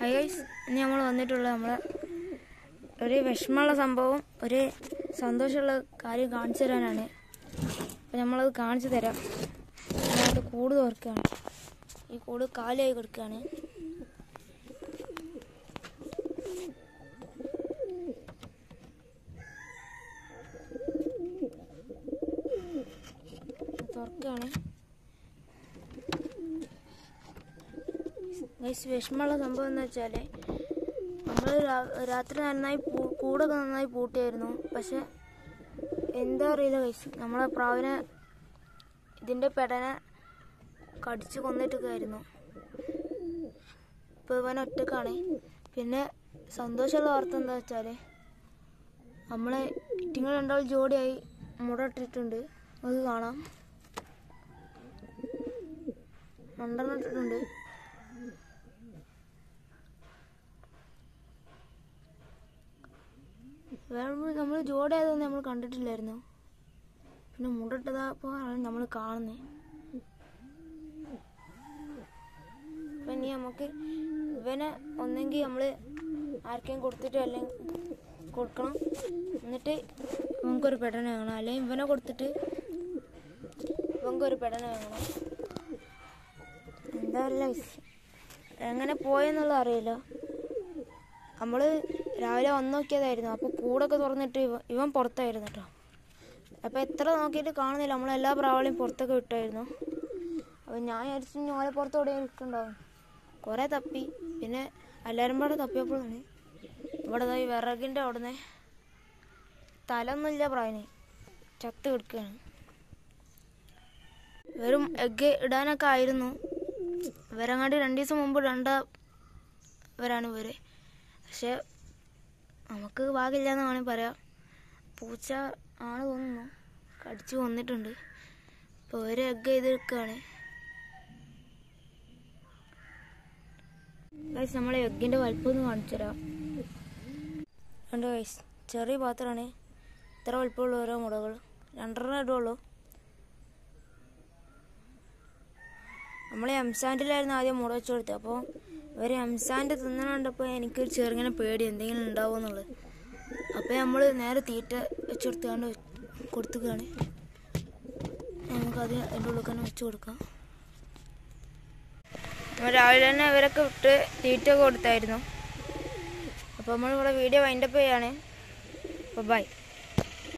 High guys ഇനി നമ്മൾ വന്നിട്ടുള്ളത് നമ്മൾ ഒരു വിഷമമുള്ള സംഭവം ഒരു സന്തോഷമുള്ള കാര്യം കാണിച്ചു തരാനാണ്. അപ്പം നമ്മളത് കാണിച്ചു തരാം. അതിനകത്ത് കൂട് തുറക്കുകയാണ്. ഈ കൂട് കാലിയായി കൊടുക്കുകയാണ്. തുറക്കുകയാണ്. ഗൈസ് വിഷമമുള്ള സംഭവം എന്ന് വെച്ചാൽ നമ്മൾ രാത്രി നന്നായി കൂടൊക്കെ നന്നായി പൂട്ടിയായിരുന്നു. പക്ഷെ എന്താ അറിയില്ല ഗൈസ്. നമ്മളെ പ്രാവിനെ ഇതിന്റെ പെടനെ കടിച്ച് കൊന്നിട്ടൊക്കെയായിരുന്നു. ഇപ്പോൾ ഇവൻ ഒറ്റക്കാണ്. പിന്നെ സന്തോഷമുള്ള വാർത്ത എന്താ വെച്ചാൽ നമ്മളെ ഇറ്റിങ്ങൾ രണ്ടാൾ ജോഡിയായി മുട ഇട്ടിട്ടുണ്ട് അത് കാണാം. ഇട്ടിട്ടുണ്ട്. വേറെ നമ്മൾ ജോഡ് ആയതൊന്നും നമ്മൾ കണ്ടിട്ടില്ലായിരുന്നു. പിന്നെ മുണ്ടിട്ടതാപ്പോൾ നമ്മൾ കാണുന്നത് അപ്പം ഇനി നമുക്ക് ഇവനെ ഒന്നെങ്കിൽ നമ്മൾ ആർക്കെങ്കിലും കൊടുത്തിട്ട് അല്ലെങ്കിൽ കൊടുക്കണം. എന്നിട്ട് നമുക്കൊരു പെടന വാങ്ങണം അല്ലെങ്കിൽ ഇവനെ കൊടുത്തിട്ട് ഇവൻക്കൊരു പെടന വാങ്ങണം എന്താ അറിയില്ല എങ്ങനെ പോയെന്നുള്ള അറിയില്ല. നമ്മൾ രാവിലെ വന്ന് നോക്കിയതായിരുന്നു അപ്പോൾ കൂടൊക്കെ തുറന്നിട്ട് ഇവ ഇവൻ പുറത്തായിരുന്നു കേട്ടോ അപ്പോൾ എത്ര നോക്കിയിട്ട് കാണുന്നില്ല. നമ്മൾ എല്ലാ പ്രാവളെയും പുറത്തൊക്കെ വിട്ടായിരുന്നു. അപ്പോൾ ഞാൻ വിചാരിച്ചു ഓലെ പുറത്ത് എവിടെയും ഇരിക്കുന്നുണ്ടാവും കുറേ തപ്പി. പിന്നെ എല്ലാവരും പാടെ തപ്പിയപ്പോഴാണ് ഇവിടെ ഈ വിറകിന്റെ അവിടുന്ന് തലൊന്നുമില്ല പ്രാവിന്. ചത്ത് കിടക്കുകയാണ്. വെറും എഗ്ഗ് ഇടാനൊക്കെ ആയിരുന്നു. ഇവരങ്ങാണ്ട് രണ്ട് ദിവസം മുമ്പ് രണ്ട ഇവരാണ് ഇവർ. പക്ഷെ നമുക്ക് ഭാഗമില്ല എന്ന് വേണമെങ്കിൽ പറയാം. പൂച്ച ആണ് തോന്നുന്നു കടിച്ചു വന്നിട്ടുണ്ട് ഇപ്പോൾ ഒരു എഗ്ഗ് ചെയ്തെടുക്കുകയാണ് ഗൈസ് നമ്മളെ എഗ്ഗിന്റെ വലിപ്പം ഒന്ന് കാണിച്ചു തരാം. രണ്ട് ചെറിയ പാത്രമാണ്. ഇത്ര വലിപ്പമുള്ള ഓരോ മുടകൾ. രണ്ടെണ്ണം ഇടുള്ളൂ നമ്മൾ എംസാൻഡിലായിരുന്നു ആദ്യം മുട വെച്ച് കൊടുത്തത്. അപ്പോൾ ഇവർ എംസാൻഡ് തിന്നണുണ്ടപ്പോൾ എനിക്കൊരു ചെറുങ്ങനെ പേടി എന്തെങ്കിലും ഉണ്ടാവുമോ എന്നുള്ളത്. അപ്പോൾ നമ്മൾ നേരെ തീറ്റ വെച്ച് കൊടുത്തുകൊണ്ട് കൊടുത്തുകയാണ് നമുക്കത് അതിന്റെ ഉള്ളിൽ തന്നെ വെച്ച് കൊടുക്കാം. നമ്മൾ രാവിലെ തന്നെ ഇവരൊക്കെ വിട്ട് തീറ്റ കൊടുത്തായിരുന്നു. അപ്പോൾ നമ്മളിവിടെ വീഡിയോ വൈൻഡപ്പ് ചെയ്യാണ്. അപ്പോൾ ബൈ.